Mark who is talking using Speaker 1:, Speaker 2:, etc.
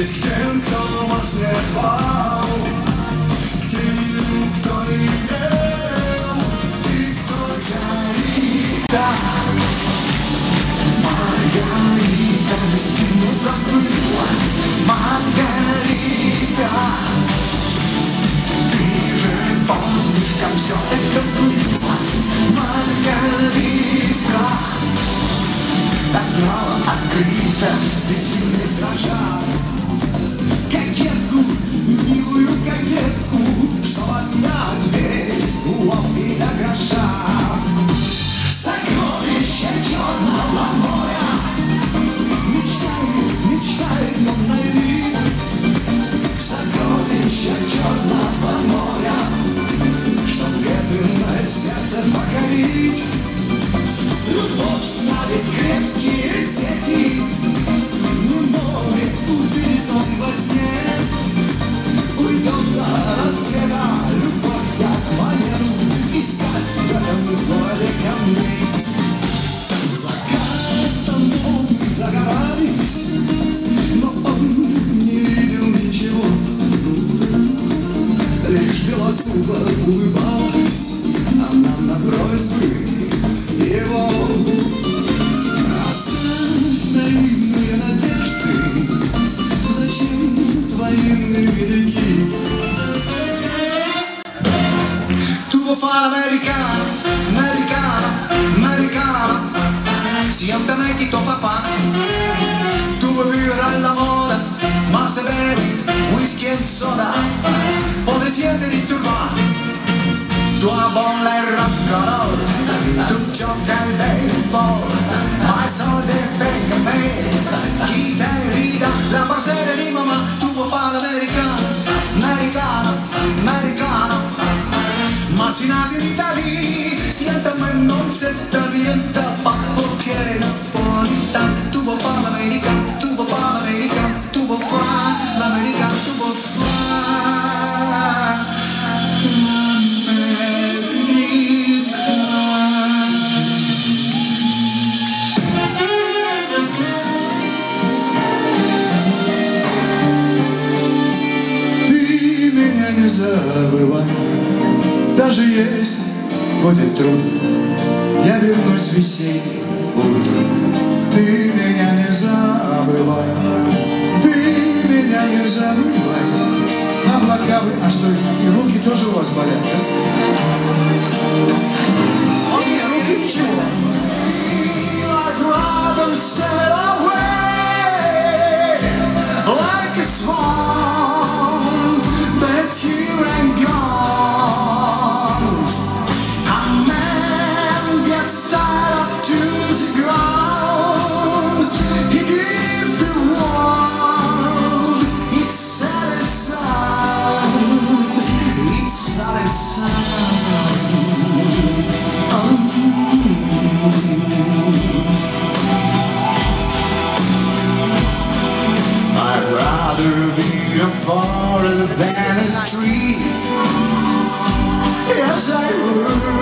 Speaker 1: Здесь к тем, кто вас не звал К тем, кто имел И кто горит Маргарита, ты не забыла. Маргарита Ты же помнишь, как все это было. Маргарита Окно открыто, ведь не зажал милую кокетку Что одна дверь слов и до гроша. Сокровища черного моря. Мечтай, мечтай, днем найди Сокровища черного моря. Чтоб бедное сердце покорить. Любовь снабит крепкие сети Белоснова улыбалась Нам, нам на просьбы его Оставь наивные надежды Зачем твои невелики Tuo fa l'americano, americano, americano Siente me chi fa fa Tu vuoi vivere all'amore Ma se bevi whisky e soda color to jump and baseball my son è fake me chi te rida la barzelletta di mamma tu vuoi l'americano americano americano ma si nati in Italia si entra ma non si sta niente fa ok napolitano tu vuoi l'americano забывай, даже если будет трудно, я вернусь в весеннее утро. Ты меня не забывай, ты меня не забывай. Облака вы... А что, и руки тоже у вас болят, да? О, нет, руки ничего. taller than his tree. Yes, I would